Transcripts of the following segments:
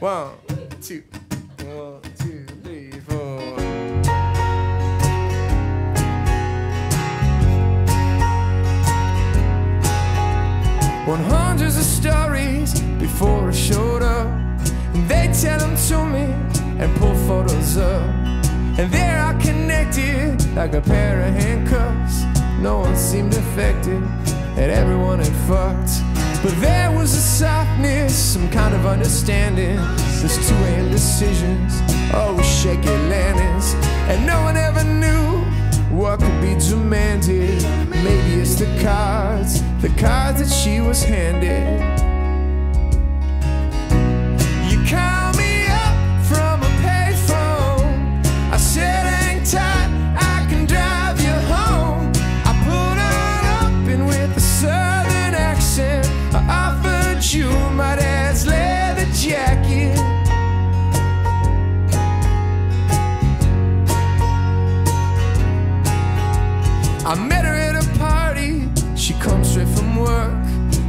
One, two, one, two, three, four. One hundreds of stories before I showed up. And they tell them to me and pull photos up. And they're all connected like a pair of handcuffs. No one seemed affected, and everyone had fucked. But there was a softness, some kind of understanding. There's two-way indecisions, always shaky landings. And no one ever knew what could be demanded. Maybe it's the cards, the cards that she was handed. Work.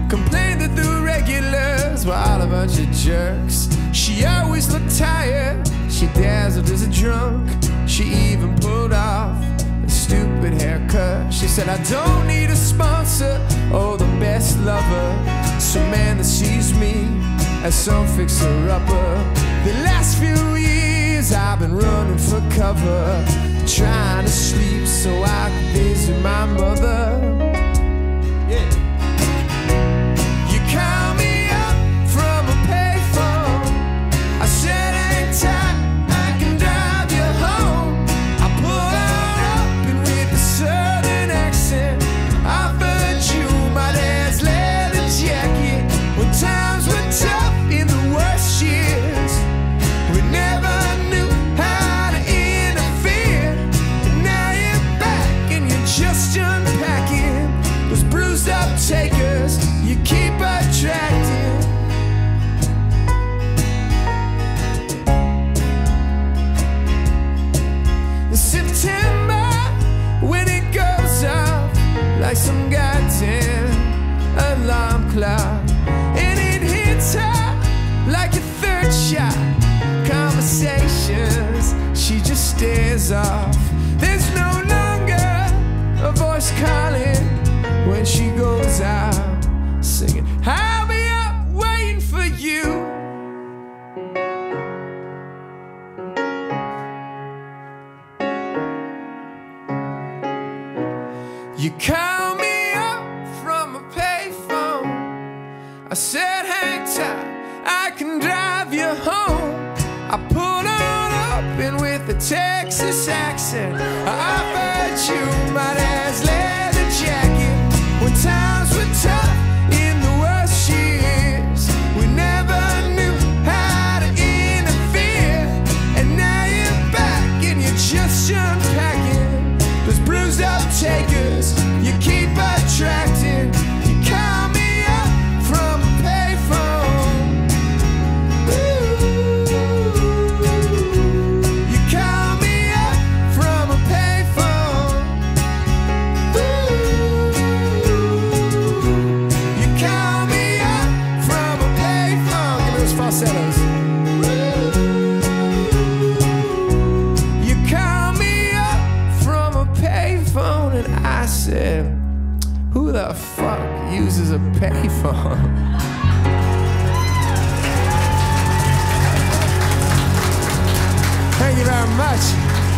Complained that the regulars were all a bunch of jerks. She always looked tired. She dazzled as a drunk. She even pulled off a stupid haircut. She said, I don't need a sponsor or the best lover. Some man that sees me as some fixer upper. The last few years I've been running for cover. Trying to sleep so I could visit my mother. Off. There's no longer a voice calling when she goes out singing. I'll be up waiting for you. You call me up from a payphone. I said, hang tight, Texas accent, the fuck uses a payphone? Thank you very much.